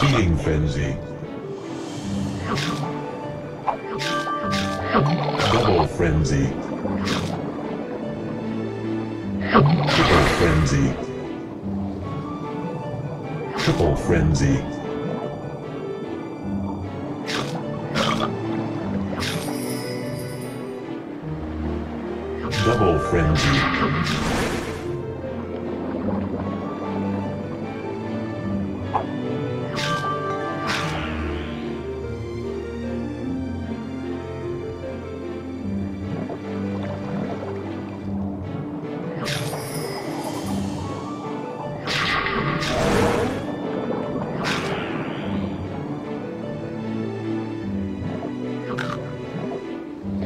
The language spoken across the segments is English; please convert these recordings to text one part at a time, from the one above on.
Feeding frenzy. Double frenzy. Triple frenzy. Triple frenzy. Double frenzy.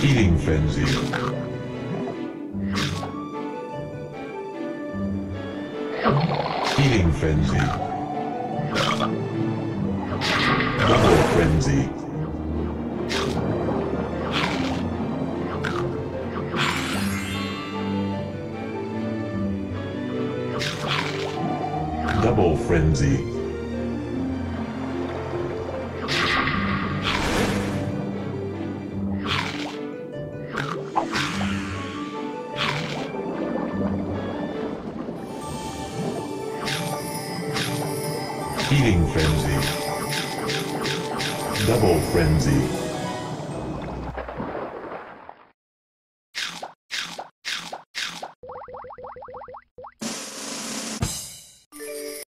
Feeding frenzy. Feeding frenzy. Double frenzy. Double frenzy. Feeding frenzy. Double frenzy.